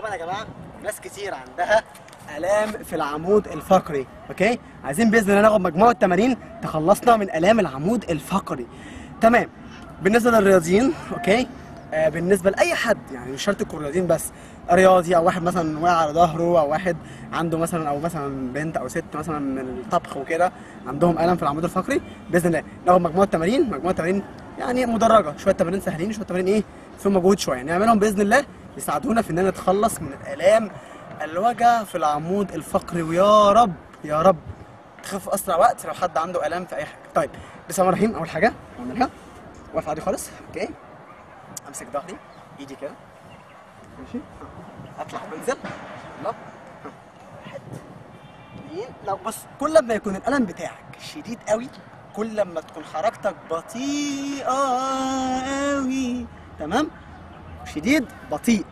طبعا يا جماعة ناس كتير عندها آلام في العمود الفقري okay؟ عايزين بإذن الله ناخد مجموعة تمارين تخلصنا من آلام العمود الفقري. تمام. بالنسبة للرياضيين okay؟ آه بالنسبة لأي حد يعني مش شرط يكون رياضيين بس رياضي أو واحد مثلا واقع على ظهره أو واحد عنده مثلا أو مثلا بنت أو ست مثلا من الطبخ وكده عندهم الم في العمود الفقري بإذن الله ناخد مجموعة تمارين. مجموعة تمارين يعني مدرجة شوية تمارين سهلين شوية تمارين إيه فيهم مجهود شوية. نعملهم بإذن الله يساعدونا في اننا نتخلص من الآلام الوجع في العمود الفقري. ويا رب يا رب. تخف أسرع وقت لو حد عنده آلام في أي حاجة. طيب بسم الله الرحمن الرحيم. أول حاجة اعملها واقف عادي خالص. أوكي. أمسك ظهري. ايدي كده. ماشي. أطلع وأنزل. يلا. واحد اثنين لو بص كل ما يكون الألم بتاعك شديد قوي كل ما تكون حركتك بطيئة قوي. تمام؟ شديد بطيء.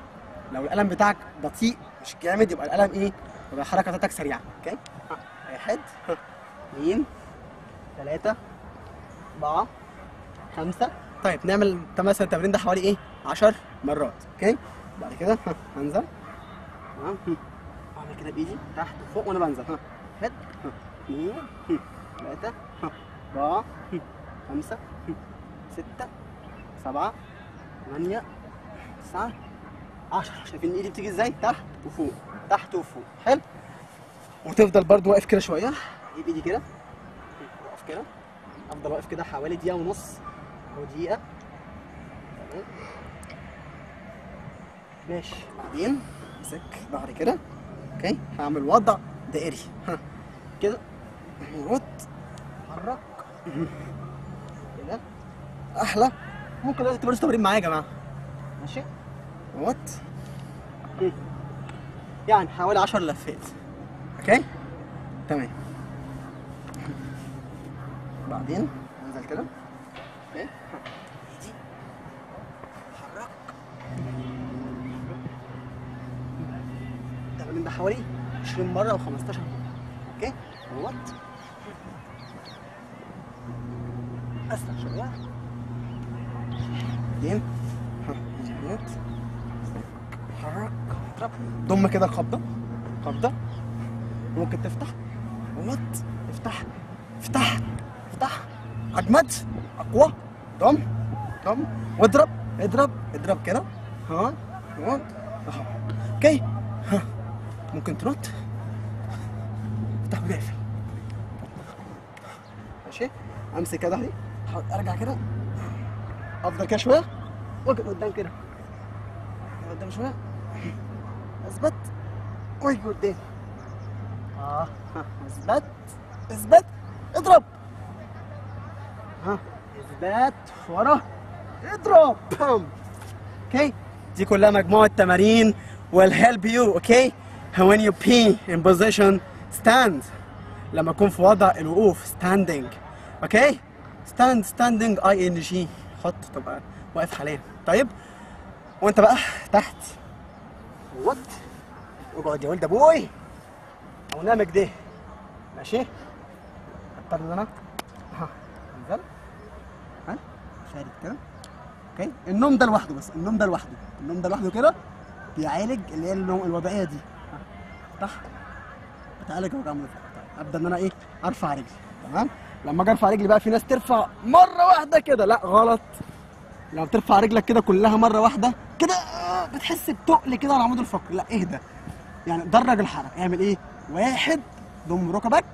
لو الألم بتاعك بطيء مش جامد يبقى الألم إيه؟ يبقى الحركه بتاعتك سريعة. okay؟ واحد اثنين ثلاثة أربعة خمسة. طيب نعمل مثلا التمرين ده حوالي إيه؟ 10 مرات. okay؟ بعد كده هنزل. أعمل كده بإيدي تحت وفوق وأنا بنزل. ها واحد اثنين ثلاثة أربعة خمسة ستة سبعة ثمانية تسعة 10 شايفين إيدي بتيجي إزاي؟ تحت وفوق تحت وفوق. حلو. وتفضل برضو واقف كده شوية. أجيب ايدي كده. واقف كده. أفضل واقف كده حوالي دقيقة ونص أو دقيقة. تمام ماشي. بعدين أمسك ظهري كده. okay. هعمل وضع دائري. ها. كده. رد حرك كده. أحلى. ممكن دلوقتي تمارسوا تمارين معايا يا جماعة. ماشي؟ وات يعني حوالي 10 لفات. okay تمام. بعدين انزل كده. okay ايدي حرك التمرين ده حوالي 20 مرة أو 15 مرة. أوكي وات أسرع شوية. بعدين مظبوط حرك اضرب ضم كده القبضة قبضة. ممكن تفتح. ومط افتح. افتح. افتح. أجمد. أقوى. ضم. ضم. واضرب اضرب. اضرب كده. ها. ها أوكي. ها. ممكن تنط افتح ودافع ماشي. أمسك كده احاول أرجع كده. أفضل كده شوية. واجي قدام كده. قدام شوية. اثبت. واجي قدام آه. اثبت. اثبت. اضرب. ها. اثبات. ورا. اضرب. بام. أوكي. دي كلها مجموعة تمارين. Will help you. أوكي. When you pee in position stand لما اكون في وضع الوقوف standing. أوكي. Stand standing. جي حط تبقى واقف حاليا. طيب. وانت بقى تحت. وات اقعد يا ولد أبوي. أو نام كده ماشي؟ اضطر إن أنا انزل ها؟ فارد كده أوكي. النوم ده لوحده بس. النوم ده لوحده. النوم ده لوحده كده بيعالج اللي هي النوم الوضعية دي. افتح بتعالج وجع الفقر. طيب أبدأ إن أنا إيه؟ أرفع رجلي. تمام؟ لما أجي أرفع رجلي بقى في ناس ترفع مرة واحدة كده. لا غلط. لما بترفع رجلك كده كلها مرة واحدة كده بتحس بتقل كده على العمود الفقري لا اهدى. يعني درج الحركة. اعمل إيه؟ واحد ضم ركبك.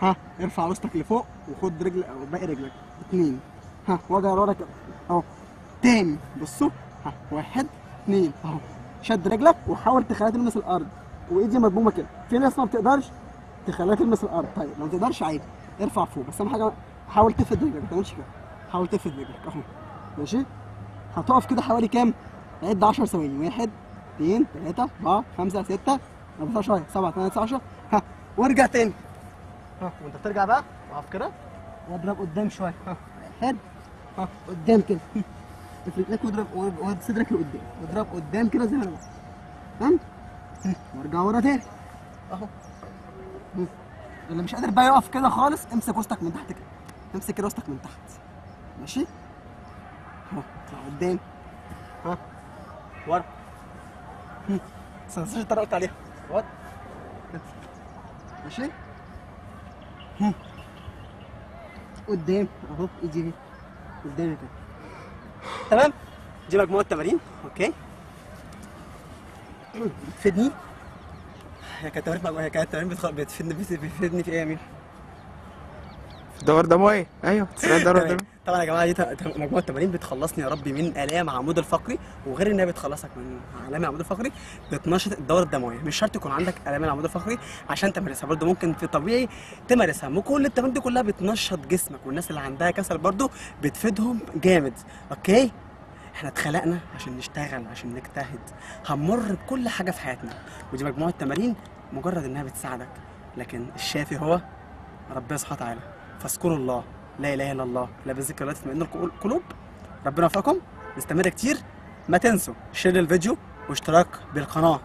ها ارفع وسطك لفوق وخد رجل أو باقي رجلك. اتنين. ها وجع ورا كده. اهو. تاني. بصوا. ها واحد اتنين. اهو. شد رجلك وحاول تخليها تلمس الأرض. وايدي مضمومه كده. في ناس ما بتقدرش تخليها تلمس الأرض. طيب لو ما تقدرش عادي. ارفع فوق. بس أهم حاجة حاول تفرد رجلك. ما تعملش كده. حاول تفرد رجلك. اهو. ماشي؟ هتقف كده حوالي كام؟ عد 10 ثواني. واحد اثنين ثلاثة أربعة خمسة ستة أربعة شوية. سبعة ثمانية تسعة 10 ها وارجع تاني. ها وأنت بترجع بقى؟ اقف كده. واضرب قدام شوية. ها واحد. ها قدام كده. افرد لك واضرب واد صدرك لقدام. واضرب قدام كده زي ما أنا بقول. فهمت؟ وارجع ورا تاني. هم. اللي مش قادر بقى يقف كده خالص. امسك وسطك من تحت كده. امسك كده وسطك من تحت. ماشي؟ قدام ها ورا. الطريقة قلت عليها. وات؟ ماشي. قدام أهو ايدي اهي قدامي كده. تمام؟ دي مجموعه تمارين okay؟ بتفيدني؟ هي كانت تمارين هي كانت تمارين بتفيدني بتفيدني في إيه يا أمير؟ دور دموي أيوه تسرع دور تمام. طبعا يا جماعة دي مجموعة تمارين بتخلصني يا ربي من آلام العمود الفقري وغير إنها بتخلصك من آلام العمود الفقري بتنشط الدورة الدموية. مش شرط يكون عندك آلام العمود الفقري عشان تمارسها برضو ممكن في طبيعي تمارسها. وكل التمارين دي كلها بتنشط جسمك والناس اللي عندها كسل برضو بتفيدهم جامد. okay؟ إحنا اتخلقنا عشان نشتغل عشان نجتهد. هنمر بكل حاجة في حياتنا. ودي مجموعة تمارين مجرد إنها بتساعدك. لكن الشافي هو ربنا سبحانه وتعالى. فاذكروا الله. لا إله إلا الله لا بالذكر الله تطمئن القلوب ربنا يوفقكم نستمر كتير. ما تنسوا share الفيديو واشتراك بالقناة.